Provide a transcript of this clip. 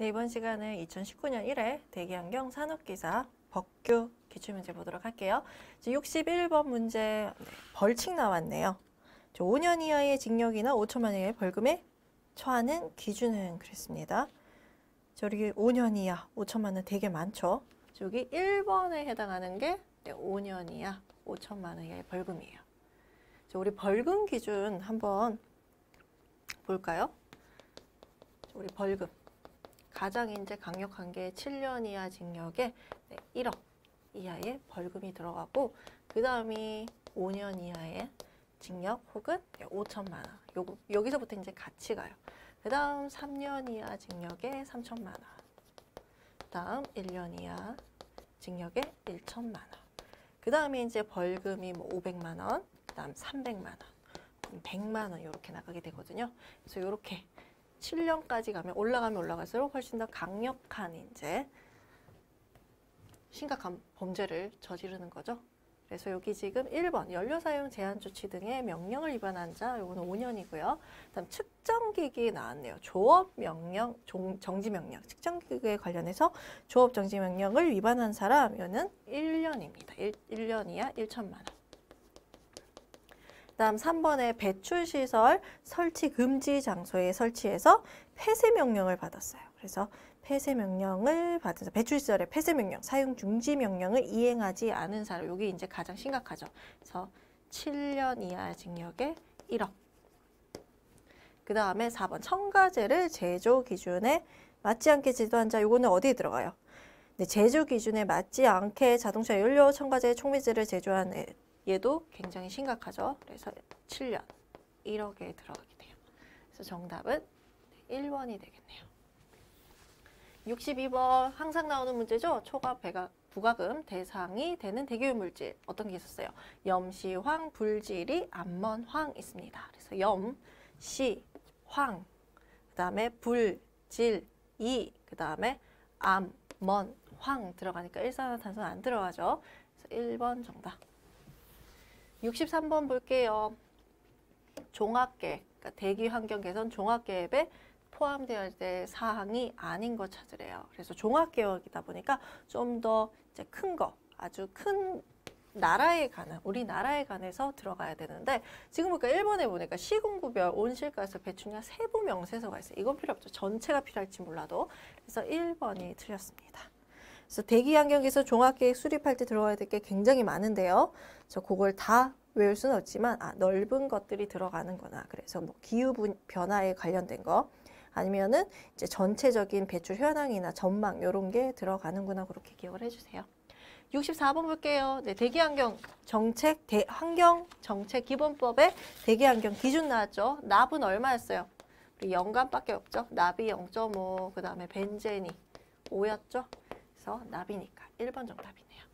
네, 이번 시간은 2019년 1회 대기환경 산업기사 법규 기출문제 보도록 할게요. 61번 문제 네, 벌칙 나왔네요. 5년 이하의 징역이나 5천만 원의 벌금에 처하는 기준은 그랬습니다. 저기 5년 이하 5천만 원 되게 많죠. 여기 1번에 해당하는 게 5년 이하 5천만 원의 벌금이에요. 우리 벌금 기준 한번 볼까요? 우리 벌금. 가장 이제 강력한 게 7년 이하 징역에 1억 이하의 벌금이 들어가고 그 다음이 5년 이하의 징역 혹은 5천만 원. 요거, 여기서부터 이제 같이 가요. 그 다음 3년 이하 징역에 3천만 원. 다음 1년 이하 징역에 1천만 원. 그 다음에 이제 벌금이 뭐 500만 원, 그 다음 300만 원, 100만 원 이렇게 나가게 되거든요. 그래서 이렇게 7년까지 가면 올라가면 올라갈수록 훨씬 더 강력한 이제 심각한 범죄를 저지르는 거죠. 그래서 여기 지금 1번 연료 사용 제한 조치 등의 명령을 위반한 자 요거는 5년이고요. 그다음 측정기기 나왔네요. 조업 명령 종, 정지 명령 측정기기에 관련해서 조업 정지 명령을 위반한 사람 이거는 1년입니다. 1, 1년 이하 1천만 원. 다음 3번에 배출시설 설치 금지 장소에 설치해서 폐쇄 명령을 받았어요. 그래서 폐쇄 명령을 받아서 배출시설의 폐쇄 명령, 사용 중지 명령을 이행하지 않은 사람, 여기 이제 가장 심각하죠. 그래서 7년 이하 징역에 1억. 그 다음에 4번 첨가제를 제조 기준에 맞지 않게 제조한 자, 요거는 어디에 들어가요? 네, 제조 기준에 맞지 않게 자동차 연료 첨가제 총매제를 제조한 얘도 굉장히 심각하죠. 그래서 7년 1억에 들어가게 돼요. 그래서 정답은 1번이 되겠네요. 62번 항상 나오는 문제죠. 초과 배가 부가금 대상이 되는 대기오 물질 어떤 게 있었어요? 염시황, 불질이, 암먼황 있습니다. 그래서 염, 시, 황, 그 다음에 불, 질, 이, 그 다음에 암, 먼, 황 들어가니까 일산화탄소는 안 들어가죠. 그래서 1번 정답. 63번 볼게요. 종합계획, 그러니까 대기 환경 개선 종합계획에 포함되어 될 사항이 아닌 거 찾으래요. 그래서 종합계획이다 보니까 좀 더 이제 큰 거, 아주 큰 나라에 관한, 우리나라에 관해서 들어가야 되는데 지금 보니까 1번에 보니까 시군구별, 온실가스 배출량 세부 명세서가 있어요. 이건 필요 없죠. 전체가 필요할지 몰라도. 그래서 1번이 틀렸습니다. 그래서 대기 환경에서 종합계획 수립할 때 들어가야 될 게 굉장히 많은데요. 저 그걸 다 외울 수는 없지만 아, 넓은 것들이 들어가는구나. 그래서 뭐 기후 변화에 관련된 거 아니면은 이제 전체적인 배출 현황이나 전망 이런 게 들어가는구나 그렇게 기억을 해주세요. 64번 볼게요. 네, 대기환경 정책 대, 환경 정책 기본법에 대기환경 기준 나왔죠. 납은 얼마였어요? 우리 연간밖에 없죠. 납이 0.5, 그 다음에 벤젠이 5였죠. 그래서 납이니까 1번 정답이네요.